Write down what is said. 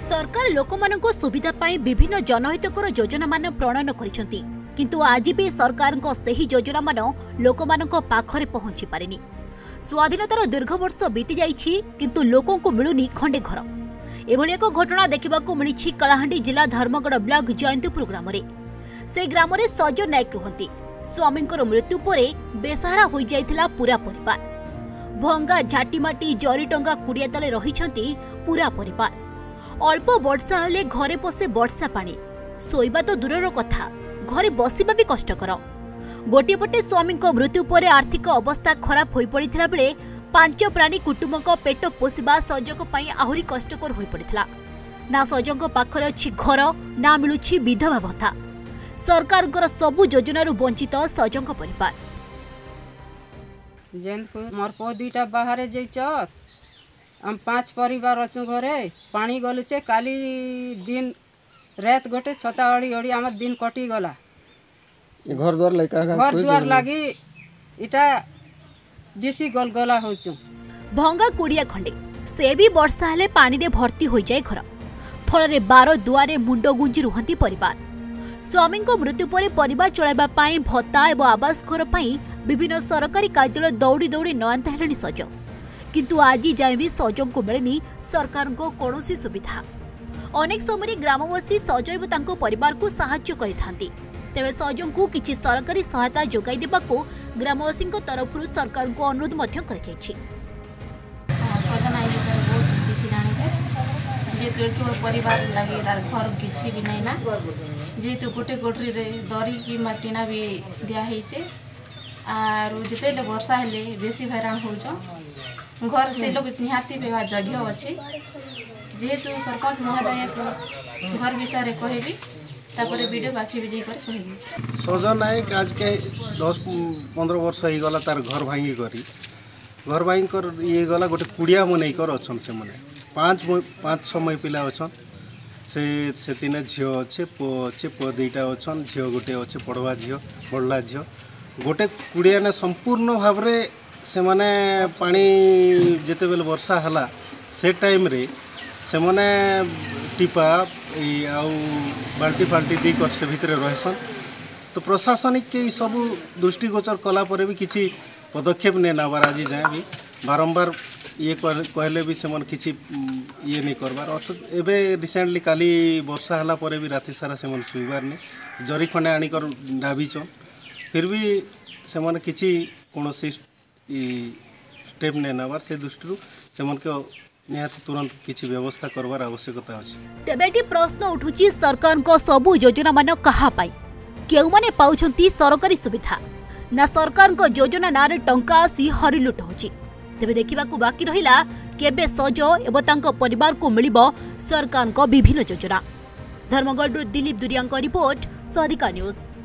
ସରକାର ଲୋକମାନଙ୍କ ସୁବିଧା ପାଇଁ ବିଭିନ୍ନ ଜନହିତକର ଯୋଜନାମାନ ପ୍ରଣୟନ କରିଛନ୍ତି କିନ୍ତୁ ଆଜି ବି ସରକାରଙ୍କ ସେହି ଯୋଜନାମାନ ଲୋକମାନଙ୍କ ପାଖରେ ପହଞ୍ଚି ପାରିନି ସ୍ୱାଧୀନତାର ଦୀର୍ଘ ବର୍ଷ ବିତିଯାଇଛି କିନ୍ତୁ ଲୋକଙ୍କୁ ମିଳୁନି ଖଣ୍ଡେ ଘର ଏଭଳି ଏକ ଘଟଣା ଦେଖିବାକୁ ମିଳିଛି କଳାହାଣ୍ଡି ଜିଲ୍ଲା ଧର୍ମଗଡ଼ ବ୍ଲକ ଜୟନ୍ତପୁର ଗ୍ରାମରେ ସେ ଗ୍ରାମରେ ସଜ ନାୟକ ରୁହନ୍ତି ସ୍ୱାମୀଙ୍କର ମୃତ୍ୟୁ ପରେ ବେସାହାରା ହୋଇଯାଇଥିଲା ପୁରା ପରିବାର ଭଙ୍ଗା ଝାଟିମାଟି ଜରିଟଙ୍ଗା କୁଡ଼ିଆ ତଳେ ରହିଛନ୍ତି ପୁରା ପରିବାର ଅଳ୍ପ ବର୍ଷା ହେଲେ ଘରେ ପଶେ ବର୍ଷା ପାଣି ଶୋଇବା ତ ଦୂରର କଥା ଘରେ ବସିବା ବି କଷ୍ଟକର ଗୋଟିଏ ପଟେ ସ୍ୱାମୀଙ୍କ ମୃତ୍ୟୁ ପରେ ଆର୍ଥିକ ଅବସ୍ଥା ଖରାପ ହୋଇପଡ଼ିଥିଲା ବେଳେ ପାଞ୍ଚ ପ୍ରାଣୀ କୁଟୁମ୍ବଙ୍କ ପେଟ ପୋଷିବା ସଜଗ ପାଇଁ ଆହୁରି କଷ୍ଟକର ହୋଇପଡ଼ିଥିଲା ନା ସଜଙ୍କ ପାଖରେ ଅଛି ଘର ନା ମିଳୁଛି ବିଧବା ଭତ୍ତା ସରକାରଙ୍କର ସବୁ ଯୋଜନାରୁ ବଞ୍ଚିତ ସଜଙ୍କ ପରିବାର ଯେନ୍ ମୋର ପୁଅ ଦୁଇଟା ବାହାରେ ଯାଇଛ हम पाँच परिवार अछुँ घरे पानी गलुचे काली दिन रात गोटे छता अड़ी अड़ी आम दिन कटि गला घर द्वार लगे घर द्वार लगी इटा बेसी गल गला होचु भंगा कुड़िया खंडे से भी वर्षा हेले पानी रे भर्ती हो जाए घर फल बार दुआरे मुंड गुंजी रुहंती परिवार ସ୍ୱାମୀଙ୍କ मृत्यु ପରେ ପରିବାର ଚଳାଇବା ପାଇଁ ଭତ୍ତା ଏବଂ ଆବାସ ଘର ପାଇଁ ବିଭିନ୍ନ ସରକାରୀ କାର୍ଯ୍ୟାଳୟ ଦୌଡ଼ି ଦୌଡ଼ି ନୟାନ୍ତ ହେଲେଣି কিন্তু আজি যাইবি সজং কো মেলনি সরকার কো কোনসি সুবিধা अनेक সময় রি গ্রামবাসী সজৈব তাকো পরিবার কো সাহায্য করি থানতি তেবে সজং কো কিচি সরকারি সহায়তা যোগাই দেবা কো গ্রামবাসী কো তরফুরু সরকার কো অনুরোধ মধ্য কর যাইচি সজনা আইলে খুব কিছি জানি না যেতু পরিবার লাগি আর খর কিছু বি নাই না যেতু কোটে গটরি রে দরি কি মাটি না বি দিয়া হইছে আর যেতবে বর্ষা হলে বেশি হইরাণ হচ্ছন ঘর সে লোক নিহতি পাওয়া যোগ্য অছি যেহেতু সরপঞ্চ মহোদয়কে ঘর বিষয়ে কহবি তারপরে ভিডিও বাকি বিজয় করে কহবি সজা নায়ক আজকে দশ পনেরো বর্ষ হয়ে গলা তার ঘর ভাঙি করি ঘর ভাঙি কর ইয়ে গলা গোটে কুড়িয়া মনেকর অছন সেমানে পাঁচ পাঁচ ছয় পিলা অছন ସେ ସେଦିନ ଝିଅ ଅଛେ ପୁଅ ଅଛେ ପୁଅ ଦୁଇଟା ଅଛନ୍ ଝିଅ ଗୋଟେ ଅଛେ ପଢ଼ବା ଝିଅ ପଢ଼ଲା ଝିଅ ଗୋଟେ କୁଡ଼ିଆନେ ସମ୍ପୂର୍ଣ୍ଣ ଭାବରେ ସେମାନେ ପାଣି ଯେତେବେଳେ ବର୍ଷା ହେଲା ସେ ଟାଇମ୍ରେ ସେମାନେ ଟିପା ଏଇ ଆଉ ବାଲ୍ଟି ଫାଲ୍ଟି ଦେଇ ସେ ଭିତରେ ରହିସନ୍ ତ ପ୍ରଶାସନିକ ଏଇ ସବୁ ଦୃଷ୍ଟିଗୋଚର କଲା ପରେ ବି କିଛି ପଦକ୍ଷେପ ନେଇ ନେବାର ଆଜି ଯାଏଁ ବି ବାରମ୍ବାର ଇଏ କହିଲେ ବି ସେମାନେ କିଛି ଇଏ ନେଇ କରବାର ଅର୍ଥାତ୍ ଏବେ ରିସେଣ୍ଟଲି କାଲି ବର୍ଷା ହେଲା ପରେ ବି ରାତି ସାରା ସେମାନେ ଶୋଇବାର ନେଇ ଜରି ଖଣ୍ଡେ ଆଣିକର ଡାବିଛନ୍ ଫିର୍ ବି ସେମାନେ କିଛି କୌଣସି ଷ୍ଟେପ୍ ନାଇଁ ନେବାର୍ ସେ ଦୃଷ୍ଟିରୁ ସେମାନଙ୍କୁ ନିହାତି ତୁରନ୍ତ କିଛି ବ୍ୟବସ୍ଥା କରିବାର ଆବଶ୍ୟକତା ଅଛି ତେବେ ଏଠି ପ୍ରଶ୍ନ ଉଠୁଛି ସରକାରଙ୍କ ସବୁ ଯୋଜନାମାନ କାହା ପାଇଁ କେଉଁମାନେ ପାଉଛନ୍ତି ସରକାରୀ ସୁବିଧା ନା ସରକାରଙ୍କ ଯୋଜନା ନାଁରେ ଟଙ୍କା ଆସି ହରିଲୁଟ ହେଉଛି ତେବେ ଦେଖିବାକୁ ବାକି ରହିଲା କେବେ ସଜ ଏବଂ ତାଙ୍କ ପରିବାରକୁ ମିଳିବ ସରକାରଙ୍କ ବିଭିନ୍ନ ଯୋଜନା ଧର୍ମଗଡ଼ରୁ ଦିଲ୍ଲୀପ ଦୁରିଆଙ୍କ ରିପୋର୍ଟ ସଦିକା ନ୍ୟୁଜ୍